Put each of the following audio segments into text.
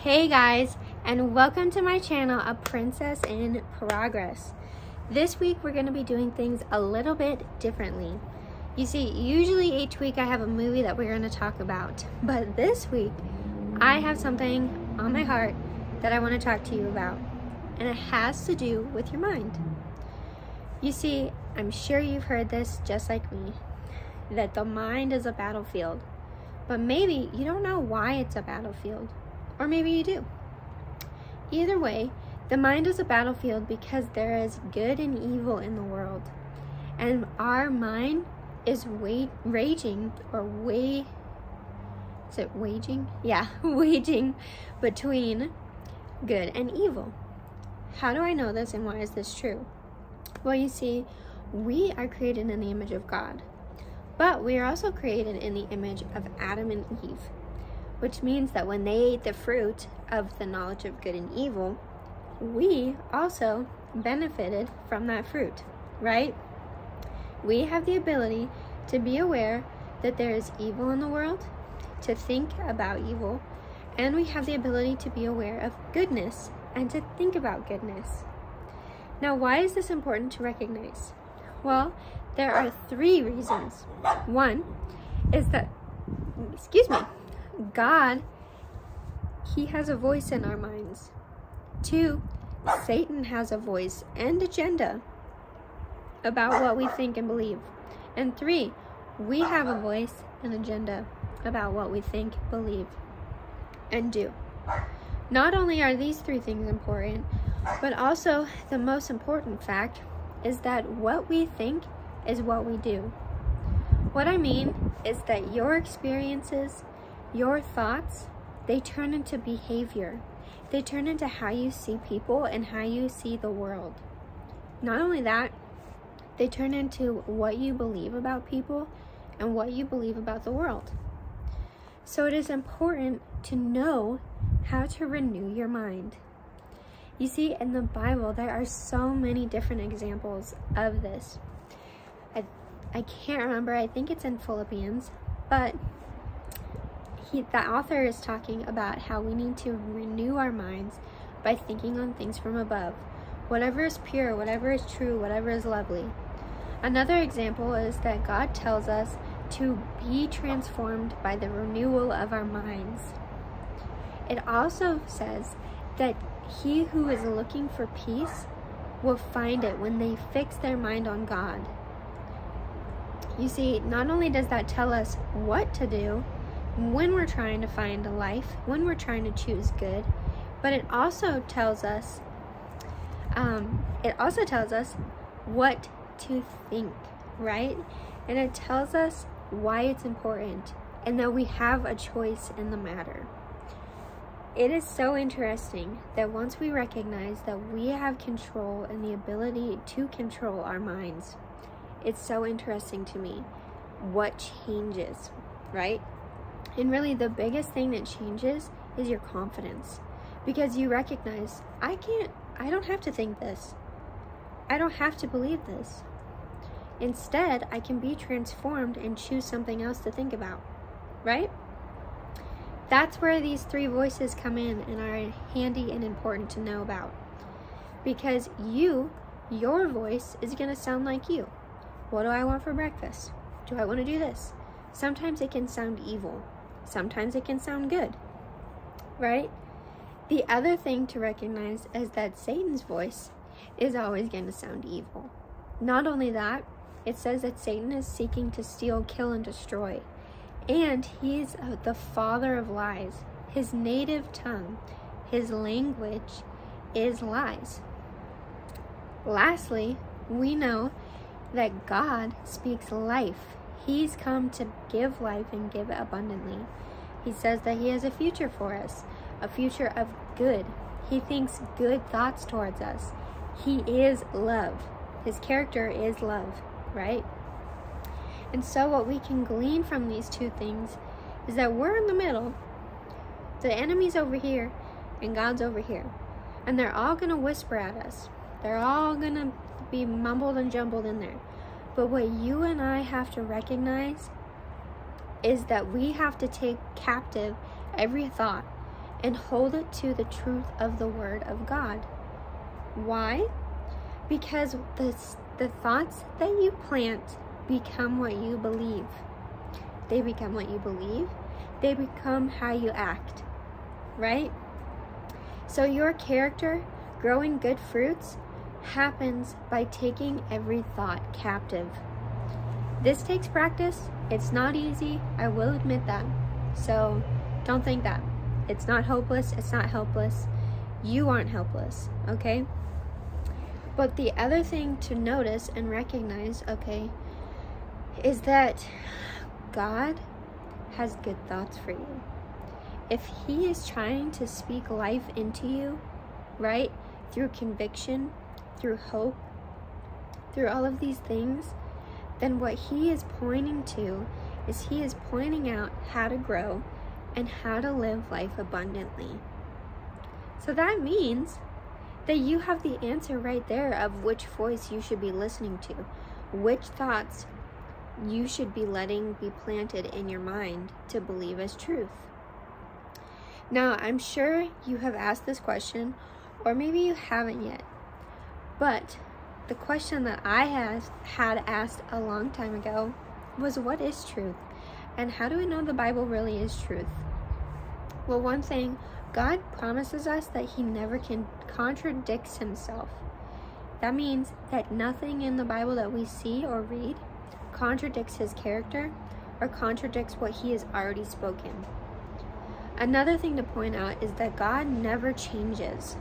Hey guys, and welcome to my channel, A Princess in Progress. This week we're going to be doing things a little bit differently. You see, usually each week I have a movie that we're going to talk about, but this week I have something on my heart that I want to talk to you about, and it has to do with your mind. You see, I'm sure you've heard this just like me, that the mind is a battlefield, but maybe you don't know why it's a battlefield. Or maybe you do. Either way, the mind is a battlefield because there is good and evil in the world. And our mind is wa- raging or way is it waging? Yeah, waging between good and evil. How do I know this and why is this true? Well, you see, we are created in the image of God, but we are also created in the image of Adam and Eve which means that when they ate the fruit of the knowledge of good and evil, we also benefited from that fruit, right? We have the ability to be aware that there is evil in the world, to think about evil, and we have the ability to be aware of goodness and to think about goodness. Now, why is this important to recognize? Well, there are three reasons. One is that, excuse me, God, He has a voice in our minds. Two, Satan has a voice and agenda about what we think and believe. And three, we have a voice and agenda about what we think, believe, and do. Not only are these three things important, but also the most important fact is that what we think is what we do. What I mean is that your experiences your thoughts, they turn into behavior. They turn into how you see people and how you see the world. Not only that, they turn into what you believe about people and what you believe about the world. So it is important to know how to renew your mind. You see, in the Bible, there are so many different examples of this. I, I can't remember, I think it's in Philippians, but he, the author is talking about how we need to renew our minds by thinking on things from above. Whatever is pure, whatever is true, whatever is lovely. Another example is that God tells us to be transformed by the renewal of our minds. It also says that he who is looking for peace will find it when they fix their mind on God. You see, not only does that tell us what to do, when we're trying to find a life, when we're trying to choose good, but it also tells us, um, it also tells us what to think, right? And it tells us why it's important and that we have a choice in the matter. It is so interesting that once we recognize that we have control and the ability to control our minds, it's so interesting to me what changes, right? And really, the biggest thing that changes is your confidence because you recognize, I can't, I don't have to think this. I don't have to believe this. Instead, I can be transformed and choose something else to think about, right? That's where these three voices come in and are handy and important to know about. Because you, your voice, is going to sound like you. What do I want for breakfast? Do I want to do this? Sometimes it can sound evil. Sometimes it can sound good, right? The other thing to recognize is that Satan's voice is always going to sound evil. Not only that, it says that Satan is seeking to steal, kill, and destroy. And he's uh, the father of lies. His native tongue, his language is lies. Lastly, we know that God speaks life He's come to give life and give it abundantly. He says that He has a future for us, a future of good. He thinks good thoughts towards us. He is love. His character is love, right? And so, what we can glean from these two things is that we're in the middle. The enemy's over here, and God's over here. And they're all going to whisper at us, they're all going to be mumbled and jumbled in there. But what you and I have to recognize is that we have to take captive every thought and hold it to the truth of the Word of God. Why? Because the, the thoughts that you plant become what you believe. They become what you believe, they become how you act, right? So, your character growing good fruits happens by taking every thought captive. This takes practice. It's not easy. I will admit that. So don't think that. It's not hopeless. It's not helpless. You aren't helpless, okay? But the other thing to notice and recognize, okay, is that God has good thoughts for you. If He is trying to speak life into you, right, through conviction, through hope, through all of these things, then what he is pointing to is he is pointing out how to grow and how to live life abundantly. So that means that you have the answer right there of which voice you should be listening to, which thoughts you should be letting be planted in your mind to believe as truth. Now, I'm sure you have asked this question, or maybe you haven't yet, but the question that I has, had asked a long time ago was what is truth? And how do we know the Bible really is truth? Well, one thing, God promises us that he never can contradicts himself. That means that nothing in the Bible that we see or read contradicts his character or contradicts what he has already spoken. Another thing to point out is that God never changes.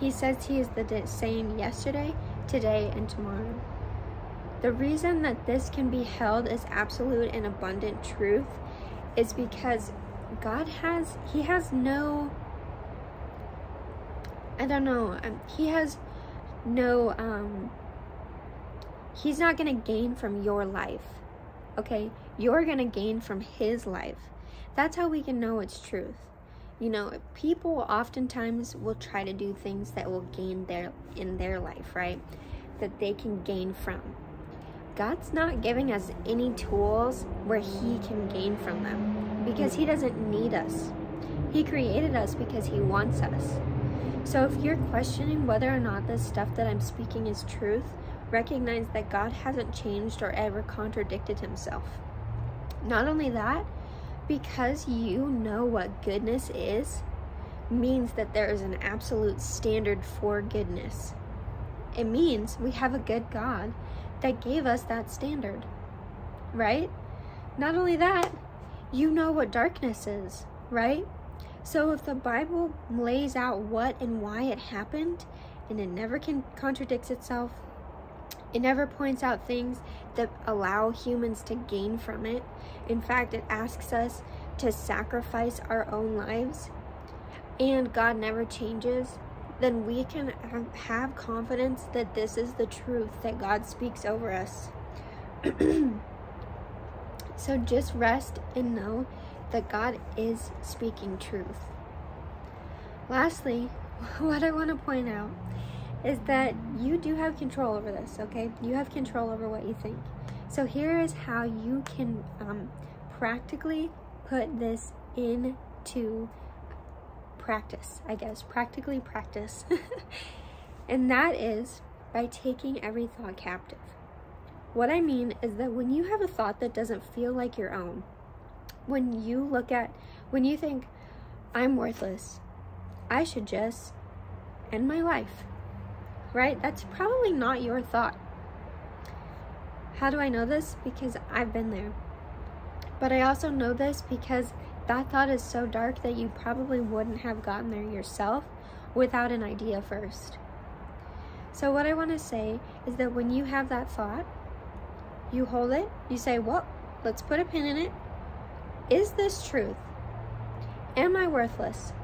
He says he is the same yesterday, today, and tomorrow. The reason that this can be held as absolute and abundant truth is because God has, He has no, I don't know, um, He has no, um, He's not going to gain from your life, okay? You're going to gain from His life. That's how we can know it's truth. You know, people oftentimes will try to do things that will gain their in their life, right? That they can gain from. God's not giving us any tools where he can gain from them because he doesn't need us. He created us because he wants us. So if you're questioning whether or not this stuff that I'm speaking is truth, recognize that God hasn't changed or ever contradicted himself. Not only that, because you know what goodness is, means that there is an absolute standard for goodness. It means we have a good God that gave us that standard, right? Not only that, you know what darkness is, right? So if the Bible lays out what and why it happened, and it never can contradicts itself, it never points out things that allow humans to gain from it. In fact, it asks us to sacrifice our own lives. And God never changes. Then we can have confidence that this is the truth that God speaks over us. so just rest and know that God is speaking truth. Lastly, what I want to point out is that you do have control over this, okay? You have control over what you think. So here is how you can um, practically put this into practice, I guess. Practically practice. and that is by taking every thought captive. What I mean is that when you have a thought that doesn't feel like your own, when you look at, when you think, I'm worthless, I should just end my life right? That's probably not your thought. How do I know this? Because I've been there. But I also know this because that thought is so dark that you probably wouldn't have gotten there yourself without an idea first. So, what I want to say is that when you have that thought, you hold it, you say, Well, let's put a pin in it. Is this truth? Am I worthless?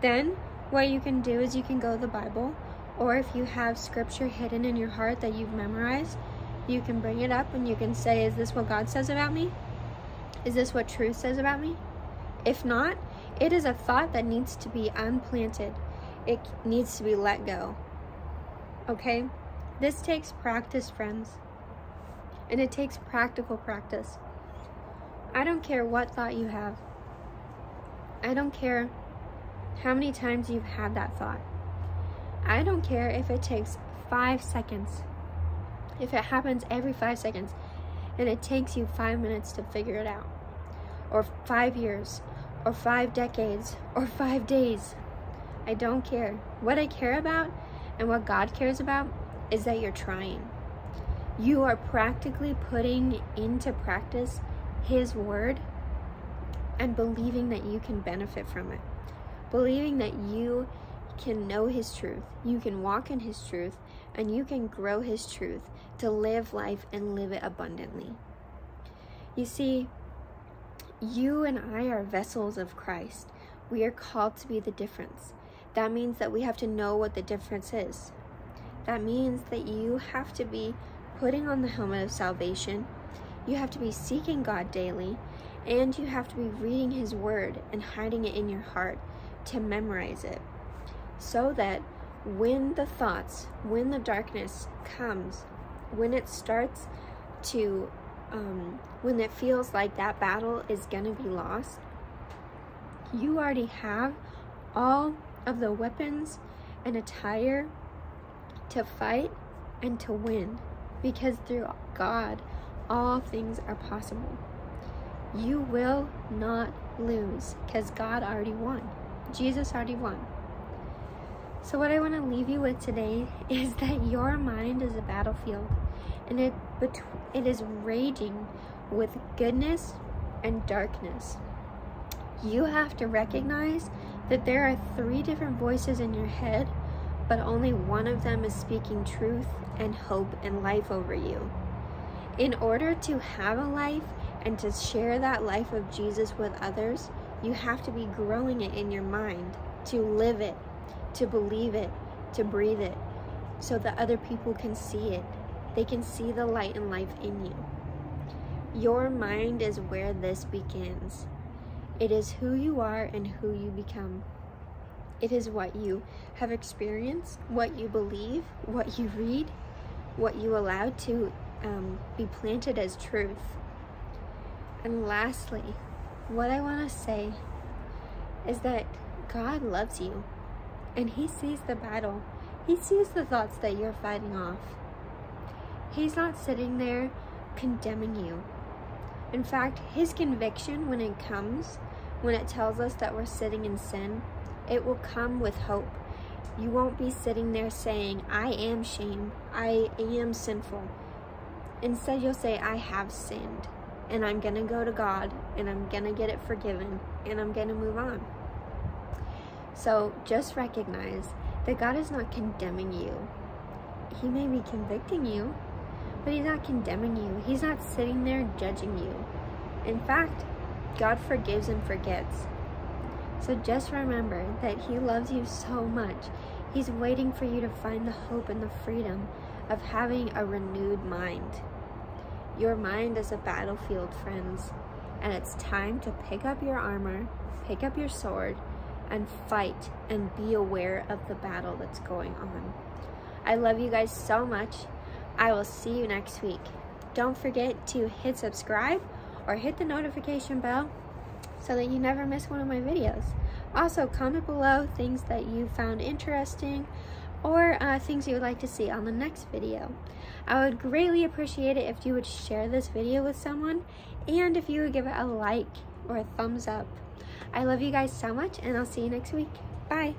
Then, what you can do is you can go to the Bible or if you have scripture hidden in your heart that you've memorized, you can bring it up and you can say, Is this what God says about me? Is this what truth says about me? If not, it is a thought that needs to be unplanted. It needs to be let go. Okay? This takes practice, friends. And it takes practical practice. I don't care what thought you have. I don't care how many times you've had that thought. I don't care if it takes five seconds. If it happens every five seconds and it takes you five minutes to figure it out, or five years, or five decades, or five days. I don't care. What I care about and what God cares about is that you're trying. You are practically putting into practice His Word and believing that you can benefit from it. Believing that you can know His truth, you can walk in His truth, and you can grow His truth to live life and live it abundantly. You see, you and I are vessels of Christ. We are called to be the difference. That means that we have to know what the difference is. That means that you have to be putting on the helmet of salvation. You have to be seeking God daily. And you have to be reading His Word and hiding it in your heart to memorize it. So that when the thoughts, when the darkness comes, when it starts to, um, when it feels like that battle is going to be lost, you already have all of the weapons and attire to fight and to win because through God, all things are possible. You will not lose because God already won. Jesus already won. So, what I want to leave you with today is that your mind is a battlefield and it, it is raging with goodness and darkness. You have to recognize that there are three different voices in your head, but only one of them is speaking truth and hope and life over you. In order to have a life and to share that life of Jesus with others, you have to be growing it in your mind, to live it, to believe it, to breathe it, so that other people can see it. They can see the light and life in you. Your mind is where this begins. It is who you are and who you become. It is what you have experienced, what you believe, what you read, what you allow to um, be planted as truth. And lastly, what I want to say is that God loves you and He sees the battle. He sees the thoughts that you're fighting off. He's not sitting there condemning you. In fact, His conviction when it comes when it tells us that we're sitting in sin, it will come with hope. You won't be sitting there saying, I am shame, I am sinful. Instead, you'll say, I have sinned, and I'm gonna go to God, and I'm gonna get it forgiven, and I'm gonna move on. So just recognize that God is not condemning you. He may be convicting you, but He's not condemning you. He's not sitting there judging you. In fact, God forgives and forgets. So just remember that He loves you so much. He's waiting for you to find the hope and the freedom of having a renewed mind. Your mind is a battlefield, friends, and it's time to pick up your armor, pick up your sword, and fight and be aware of the battle that's going on. I love you guys so much. I will see you next week. Don't forget to hit subscribe or hit the notification bell so that you never miss one of my videos. Also, comment below things that you found interesting or uh, things you would like to see on the next video. I would greatly appreciate it if you would share this video with someone and if you would give it a like or a thumbs up. I love you guys so much and I'll see you next week. Bye.